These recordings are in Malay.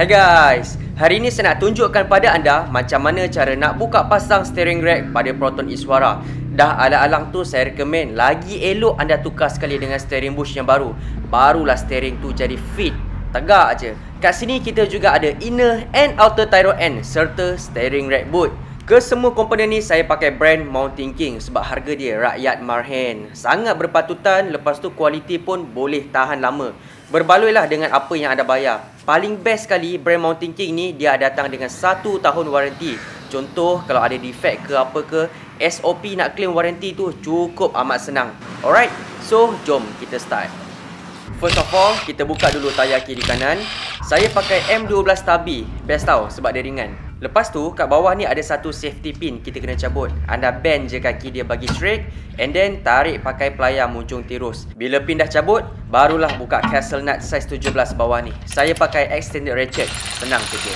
Hai guys, hari ini saya nak tunjukkan pada anda macam mana cara nak buka pasang steering rack pada Proton Iswara. Dah alang-alang tu saya rekomen lagi elok anda tukar sekali dengan steering bush yang baru. Barulah steering tu jadi fit. Tegak je. Kat sini kita juga ada inner and outer tyro end serta steering rack boot. Ke semua komponen ni saya pakai brand Mountain King sebab harga dia rakyat marhen. Sangat berpatutan lepas tu kualiti pun boleh tahan lama. Berbaluilah dengan apa yang anda bayar. Paling best sekali brand Mountain King ni dia datang dengan satu tahun waranti. Contoh kalau ada defect ke apa ke, SOP nak claim waranti tu cukup amat senang. Alright, so jom kita start. First of all, kita buka dulu tayar kiri kanan. Saya pakai M12 Tabi. Best tau sebab dia ringan. Lepas tu kat bawah ni ada satu safety pin kita kena cabut. Anda bend je kaki dia bagi straight and then tarik pakai pelayar muncung tirus. Bila pin dah cabut, barulah buka castle nut size 17 bawah ni. Saya pakai extended ratchet. Senang kerja.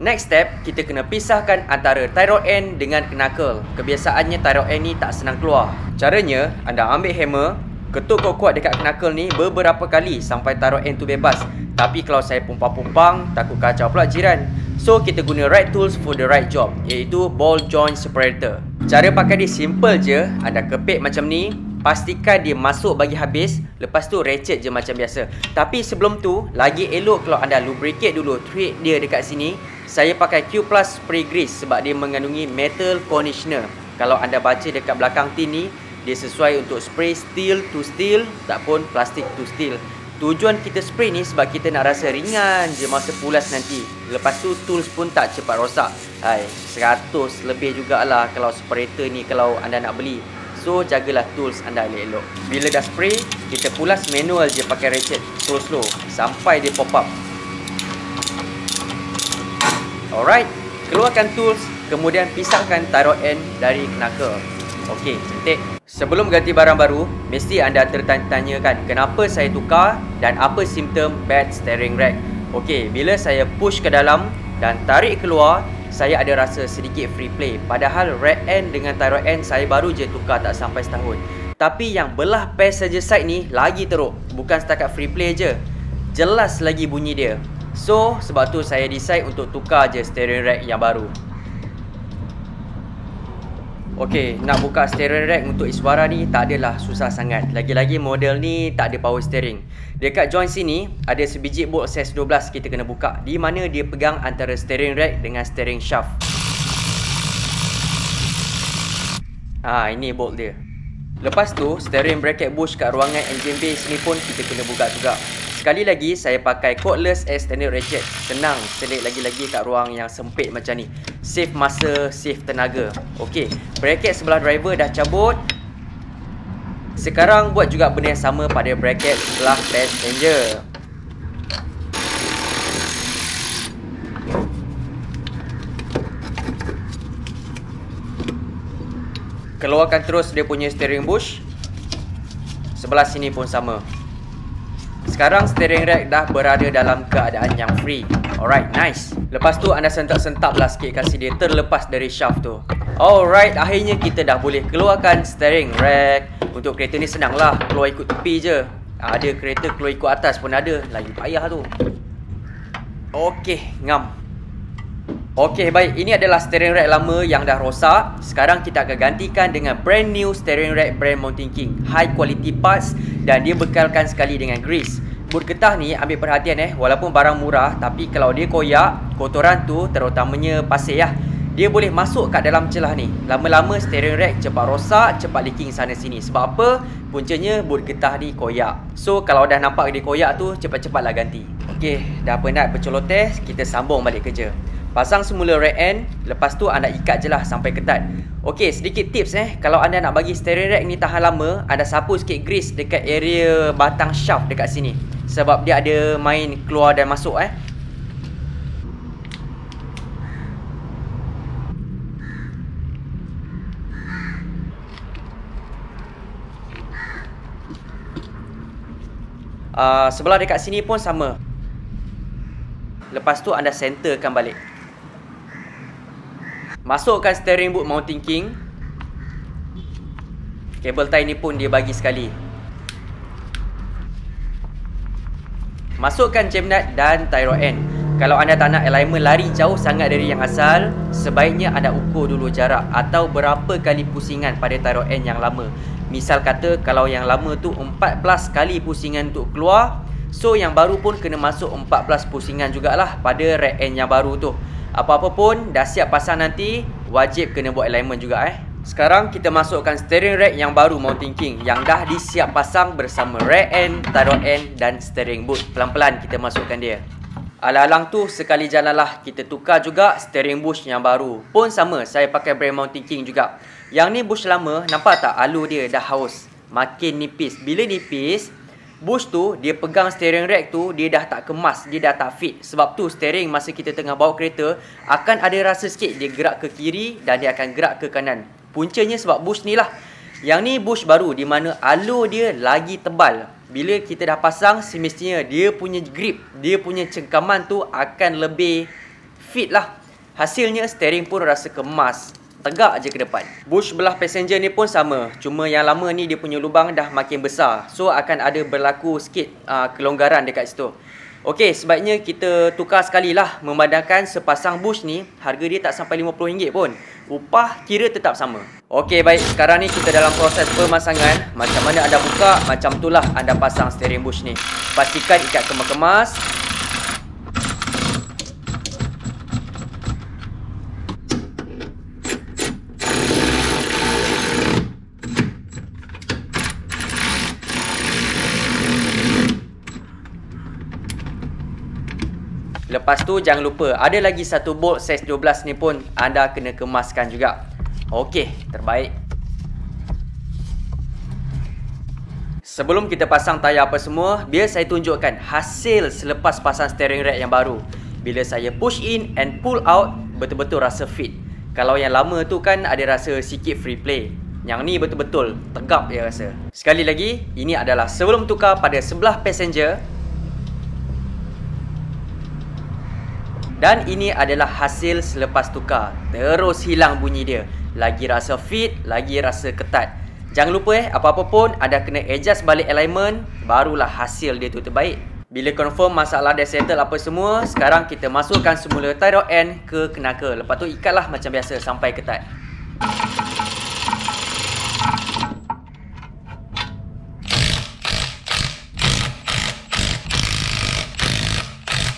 Next step, kita kena pisahkan antara tyro end dengan knuckle. Kebiasaannya tyro end ni tak senang keluar. Caranya, anda ambil hammer, ketuk kuat-kuat dekat knuckle ni beberapa kali sampai tyro end tu bebas. Tapi kalau saya pumpang-pumpang, takut kacau pula jiran. So kita guna right tools for the right job iaitu ball joint separator. Cara pakai dia simple je, anda kepit macam ni, pastikan dia masuk bagi habis, lepas tu ratchet je macam biasa. Tapi sebelum tu, lagi elok kalau anda lubricate dulu thread dia dekat sini. Saya pakai Q Plus spray grease sebab dia mengandungi metal conditioner. Kalau anda baca dekat belakang tin ni, dia sesuai untuk spray steel to steel tak pun plastic to steel. Tujuan kita spray ni sebab kita nak rasa ringan je masa pulas nanti. Lepas tu tools pun tak cepat rosak. Hai, 100 lebih jugalah kalau separator ni kalau anda nak beli. So jagalah tools anda elok-elok. Bila dah spray, kita pulas manual je pakai ratchet slow-slow sampai dia pop up. Alright, keluarkan tools, kemudian pisahkan tyro end dari knuckle. Okey, cantik. Sebelum ganti barang baru, mesti anda tertanya kan kenapa saya tukar dan apa simptom bad steering rack. Okey, bila saya push ke dalam dan tarik keluar, saya ada rasa sedikit free play. Padahal red end dengan tyro end saya baru je tukar tak sampai setahun. Tapi yang belah passenger side ni lagi teruk. Bukan setakat free play je. Jelas lagi bunyi dia. So, sebab tu saya decide untuk tukar je steering rack yang baru. Okey, nak buka steering rack untuk Iswara ni tak adalah susah sangat. Lagi-lagi model ni tak ada power steering. Dekat joint sini ada sebiji bolt size 12 kita kena buka. Di mana dia pegang antara steering rack dengan steering shaft. Ah, ini bolt dia. Lepas tu, steering bracket bush kat ruangan engine bay sini pun kita kena buka juga. Sekali lagi, saya pakai cordless extended ratchet. Senang selit lagi-lagi kat ruang yang sempit macam ni. Save masa, save tenaga. Okey, bracket sebelah driver dah cabut. Sekarang buat juga benda yang sama pada bracket sebelah passenger. Keluarkan terus dia punya steering bush. Sebelah sini pun sama. Sekarang steering rack dah berada dalam keadaan yang free. Alright, nice. Lepas tu anda sentak-sentak lah sikit kasih dia terlepas dari shaft tu. Alright, akhirnya kita dah boleh keluarkan steering rack. Untuk kereta ni senang lah, keluar ikut tepi je. Ada kereta keluar ikut atas pun ada. Lagi payah tu. Okey, ngam. Okey, baik. Ini adalah steering rack lama yang dah rosak. Sekarang kita akan gantikan dengan brand new steering rack brand Mountain King. High quality parts dan dia bekalkan sekali dengan grease. Boot getah ni ambil perhatian eh. Walaupun barang murah Tapi kalau dia koyak Kotoran tu terutamanya pasir ya. Dia boleh masuk kat dalam celah ni. Lama-lama steering rack cepat rosak Cepat leaking sana sini. Sebab apa? Puncanya boot getah ni koyak. So kalau dah nampak dia koyak tu Cepat-cepatlah ganti. Okay Dah penat berceloteh Kita sambung balik kerja Pasang semula rack end Lepas tu anda ikat je lah sampai ketat. Okay sedikit tips eh. Kalau anda nak bagi steering rack ni tahan lama Anda sapu sikit grease dekat area batang shaft dekat sini. Sebab dia ada main keluar dan masuk eh. Uh, sebelah dekat sini pun sama. Lepas tu anda centerkan balik Masukkan steering boot mounting king Kabel tie ni pun dia bagi sekali Masukkan jam nut dan tyro end. Kalau anda tak nak alignment lari jauh sangat dari yang asal, sebaiknya anda ukur dulu jarak atau berapa kali pusingan pada tyro end yang lama. Misal kata kalau yang lama tu 14 kali pusingan untuk keluar, so yang baru pun kena masuk 14 pusingan jugalah pada rack end yang baru tu. Apa-apa pun dah siap pasang nanti, wajib kena buat alignment juga eh. Sekarang kita masukkan steering rack yang baru Mountain King yang dah disiap pasang bersama rack end, tyro end dan steering boot. Pelan-pelan kita masukkan dia. Alang-alang tu sekali jalanlah kita tukar juga steering bush yang baru. Pun sama saya pakai brand Mountain King juga. Yang ni bush lama nampak tak alur dia dah haus. Makin nipis. Bila nipis bush tu dia pegang steering rack tu dia dah tak kemas. Dia dah tak fit. Sebab tu steering masa kita tengah bawa kereta akan ada rasa sikit dia gerak ke kiri dan dia akan gerak ke kanan. Puncanya sebab bush ni lah. Yang ni bush baru di mana alur dia lagi tebal bila kita dah pasang semestinya dia punya grip, dia punya cengkaman tu akan lebih fit lah. Hasilnya steering pun rasa kemas. Tegak je ke depan. Bush belah passenger ni pun sama. Cuma yang lama ni dia punya lubang dah makin besar. So akan ada berlaku sikit uh, kelonggaran dekat situ. Okey, sebaiknya kita tukar sekali lah memandangkan sepasang bush ni harga dia tak sampai RM50 pun. Upah kira tetap sama. Okey, baik. Sekarang ni kita dalam proses pemasangan. Macam mana anda buka, macam itulah anda pasang steering bush ni. Pastikan ikat kemas-kemas. Lepas tu jangan lupa ada lagi satu bolt size 12 ni pun anda kena kemaskan juga. Okey, terbaik. Sebelum kita pasang tayar apa semua, biar saya tunjukkan hasil selepas pasang steering rack yang baru. Bila saya push in and pull out, betul-betul rasa fit. Kalau yang lama tu kan ada rasa sikit free play. Yang ni betul-betul tegap ya rasa. Sekali lagi, ini adalah sebelum tukar pada sebelah passenger Dan ini adalah hasil selepas tukar. Terus hilang bunyi dia. Lagi rasa fit, lagi rasa ketat. Jangan lupa eh, apa-apa pun anda kena adjust balik alignment, barulah hasil dia tu terbaik. Bila confirm masalah dah settle apa semua, sekarang kita masukkan semula tie rod end ke kenaka. Lepas tu ikatlah macam biasa sampai ketat.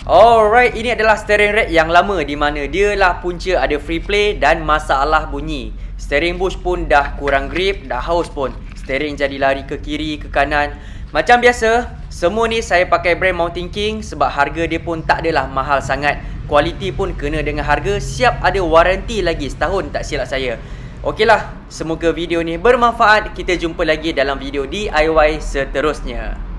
Alright, ini adalah steering rack yang lama di mana dia lah punca ada free play dan masalah bunyi. Steering bush pun dah kurang grip, dah haus pun. Steering jadi lari ke kiri, ke kanan. Macam biasa, semua ni saya pakai brand Mountain King sebab harga dia pun tak adalah mahal sangat. Kualiti pun kena dengan harga, siap ada waranti lagi setahun tak silap saya. Okeylah, semoga video ni bermanfaat. Kita jumpa lagi dalam video DIY seterusnya.